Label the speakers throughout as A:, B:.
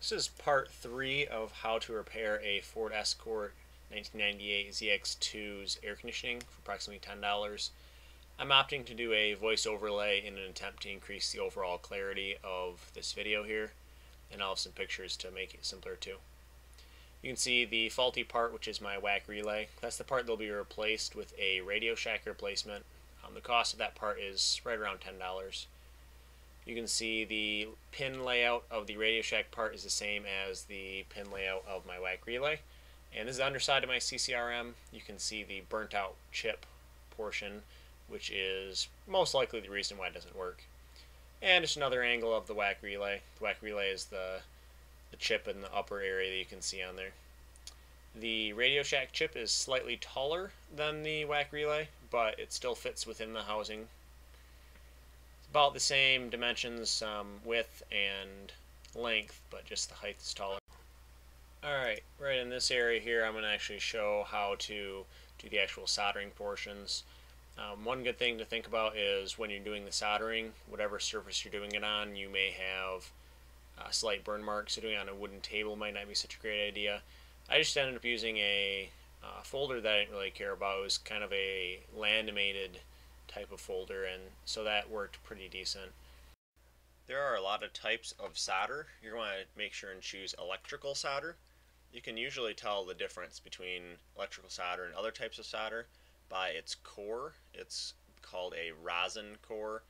A: This is part three of how to repair a Ford Escort 1998 ZX2's air conditioning for approximately $10. I'm opting to do a voice overlay in an attempt to increase the overall clarity of this video here, and I'll have some pictures to make it simpler too. You can see the faulty part, which is my WAC relay. That's the part that will be replaced with a Radio Shack replacement. Um, the cost of that part is right around $10. You can see the pin layout of the Radio Shack part is the same as the pin layout of my WAC relay. And this is the underside of my CCRM. You can see the burnt out chip portion, which is most likely the reason why it doesn't work. And just another angle of the WAC relay. The WAC relay is the, the chip in the upper area that you can see on there. The Radio Shack chip is slightly taller than the WAC relay, but it still fits within the housing about the same dimensions, um, width and length, but just the height is taller. Alright, right in this area here I'm going to actually show how to do the actual soldering portions. Um, one good thing to think about is when you're doing the soldering, whatever surface you're doing it on, you may have uh, slight burn marks, so doing it on a wooden table might not be such a great idea. I just ended up using a uh, folder that I didn't really care about. It was kind of a Landimated type of folder and so that worked pretty decent. There are a lot of types of solder. You're going to make sure and choose electrical solder. You can usually tell the difference between electrical solder and other types of solder by its core. It's called a rosin core.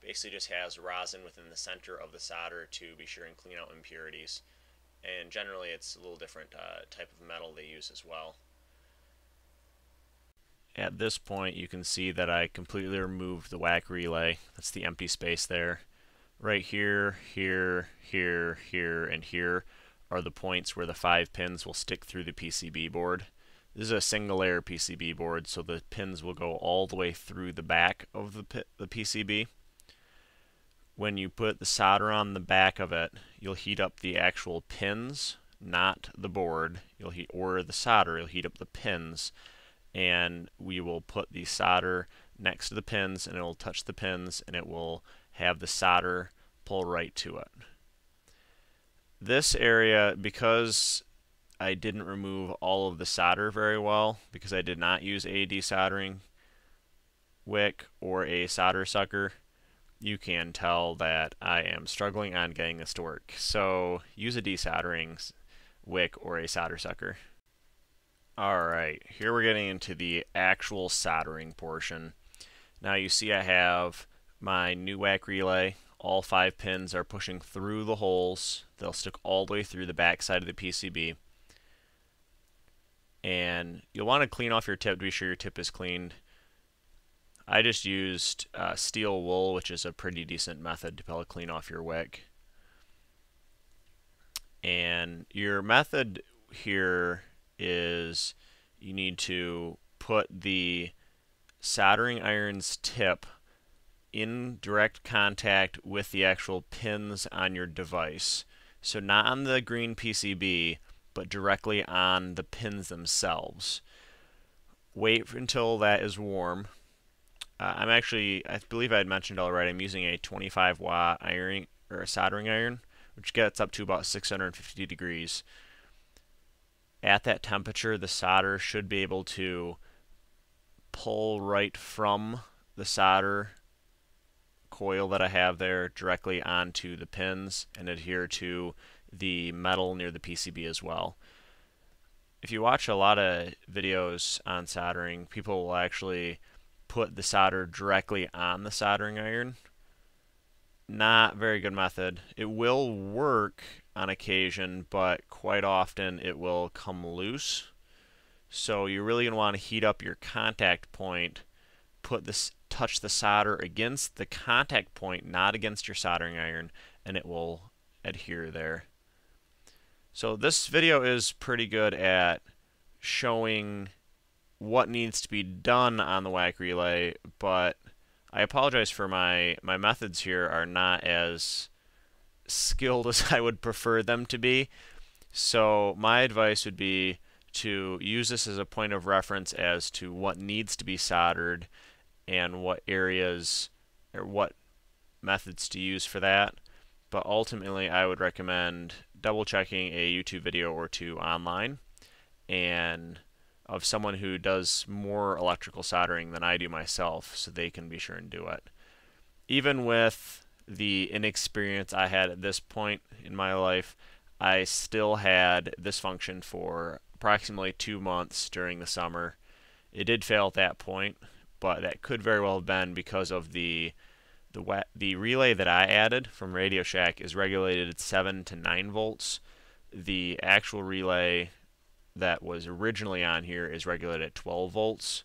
A: Basically just has rosin within the center of the solder to be sure and clean out impurities. And generally it's a little different uh, type of metal they use as well at this point you can see that I completely removed the WAC relay. That's the empty space there. Right here, here, here, here, and here are the points where the five pins will stick through the PCB board. This is a single layer PCB board, so the pins will go all the way through the back of the, the PCB. When you put the solder on the back of it, you'll heat up the actual pins, not the board. You'll heat or the solder. You'll heat up the pins and we will put the solder next to the pins and it will touch the pins and it will have the solder pull right to it. This area, because I didn't remove all of the solder very well, because I did not use a desoldering wick or a solder sucker, you can tell that I am struggling on getting this to work. So use a desoldering wick or a solder sucker. Alright, here we're getting into the actual soldering portion. Now you see I have my new WAC relay. All five pins are pushing through the holes. They'll stick all the way through the back side of the PCB. And you'll want to clean off your tip to be sure your tip is cleaned. I just used uh, steel wool, which is a pretty decent method to clean off your wick. And your method here is you need to put the soldering iron's tip in direct contact with the actual pins on your device. So not on the green PCB, but directly on the pins themselves. Wait until that is warm. Uh, I'm actually, I believe I had mentioned already, I'm using a 25 watt iron or a soldering iron, which gets up to about 650 degrees at that temperature, the solder should be able to pull right from the solder coil that I have there directly onto the pins and adhere to the metal near the PCB as well. If you watch a lot of videos on soldering, people will actually put the solder directly on the soldering iron. Not very good method. It will work on occasion, but quite often it will come loose. So you're really going to want to heat up your contact point, put this touch the solder against the contact point, not against your soldering iron, and it will adhere there. So this video is pretty good at showing what needs to be done on the WAC relay, but I apologize for my, my methods here are not as skilled as I would prefer them to be. So my advice would be to use this as a point of reference as to what needs to be soldered and what areas or what methods to use for that. But ultimately, I would recommend double checking a YouTube video or two online and of someone who does more electrical soldering than I do myself so they can be sure and do it. Even with the inexperience I had at this point in my life, I still had this function for approximately two months during the summer. It did fail at that point, but that could very well have been because of the the the relay that I added from Radio Shack is regulated at 7 to 9 volts. The actual relay that was originally on here is regulated at 12 volts.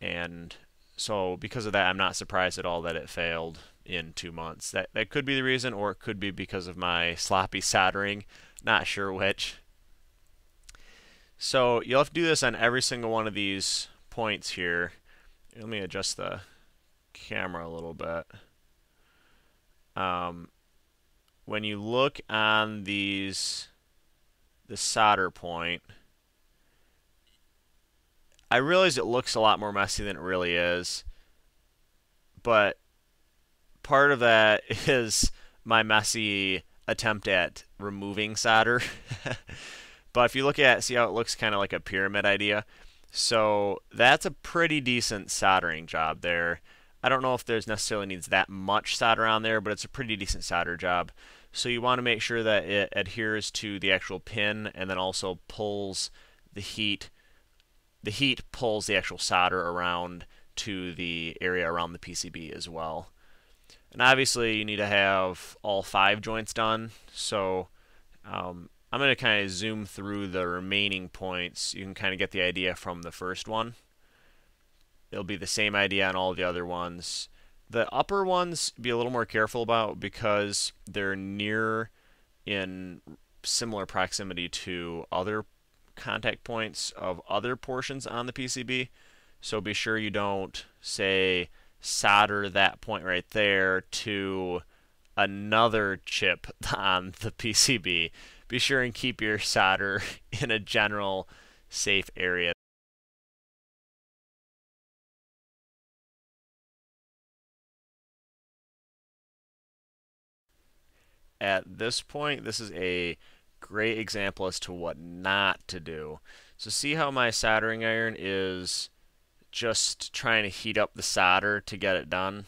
A: And so because of that, I'm not surprised at all that it failed in two months. That that could be the reason, or it could be because of my sloppy soldering. Not sure which. So you'll have to do this on every single one of these points here. Let me adjust the camera a little bit. Um, when you look on these, the solder point, I realize it looks a lot more messy than it really is, but part of that is my messy attempt at removing solder. but if you look at see how it looks kind of like a pyramid idea. So that's a pretty decent soldering job there. I don't know if there's necessarily needs that much solder on there, but it's a pretty decent solder job. So you want to make sure that it adheres to the actual pin and then also pulls the heat the heat pulls the actual solder around to the area around the PCB as well. And obviously you need to have all five joints done. So um, I'm going to kind of zoom through the remaining points. You can kind of get the idea from the first one. It'll be the same idea on all the other ones. The upper ones, be a little more careful about because they're near in similar proximity to other contact points of other portions on the PCB. So be sure you don't say solder that point right there to another chip on the PCB. Be sure and keep your solder in a general safe area. At this point, this is a great example as to what not to do. So see how my soldering iron is just trying to heat up the solder to get it done.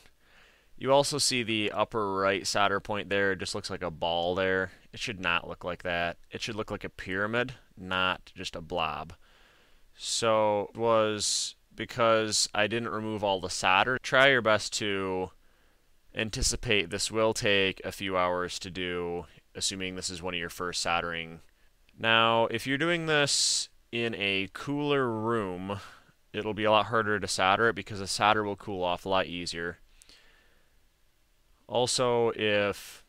A: You also see the upper right solder point there, it just looks like a ball there. It should not look like that. It should look like a pyramid, not just a blob. So it was because I didn't remove all the solder. Try your best to anticipate this will take a few hours to do assuming this is one of your first soldering. Now, if you're doing this in a cooler room, it'll be a lot harder to solder it because the solder will cool off a lot easier. Also, if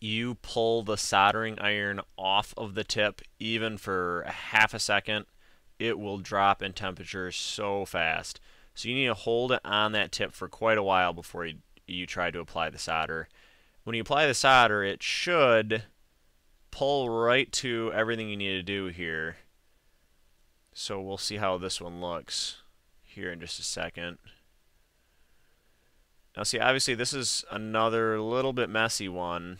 A: you pull the soldering iron off of the tip, even for a half a second, it will drop in temperature so fast. So you need to hold it on that tip for quite a while before you, you try to apply the solder when you apply the solder, it should pull right to everything you need to do here. So we'll see how this one looks here in just a second. Now see, obviously this is another little bit messy one.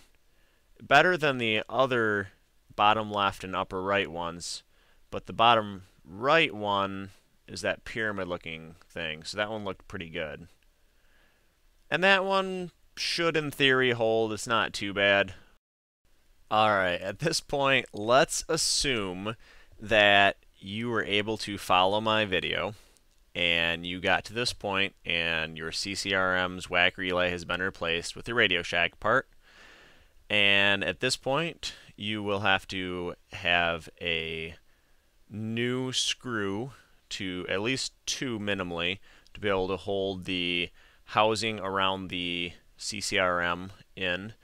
A: Better than the other bottom left and upper right ones, but the bottom right one is that pyramid looking thing, so that one looked pretty good. And that one should in theory hold. It's not too bad. Alright, at this point, let's assume that you were able to follow my video and you got to this point and your CCRM's WAC relay has been replaced with the Radio Shack part. And at this point, you will have to have a new screw to at least two minimally to be able to hold the housing around the CCRM in.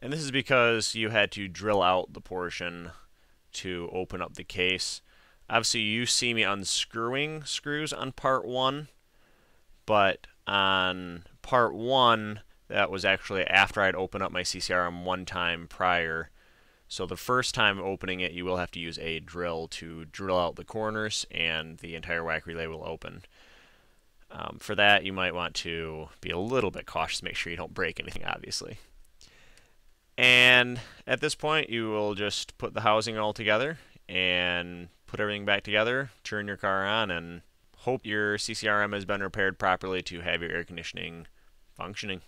A: And this is because you had to drill out the portion to open up the case. Obviously, you see me unscrewing screws on part one, but on part one, that was actually after I'd opened up my CCRM one time prior. So the first time opening it, you will have to use a drill to drill out the corners, and the entire WAC relay will open. Um, for that, you might want to be a little bit cautious, make sure you don't break anything, obviously. And at this point, you will just put the housing all together and put everything back together, turn your car on, and hope your CCRM has been repaired properly to have your air conditioning functioning.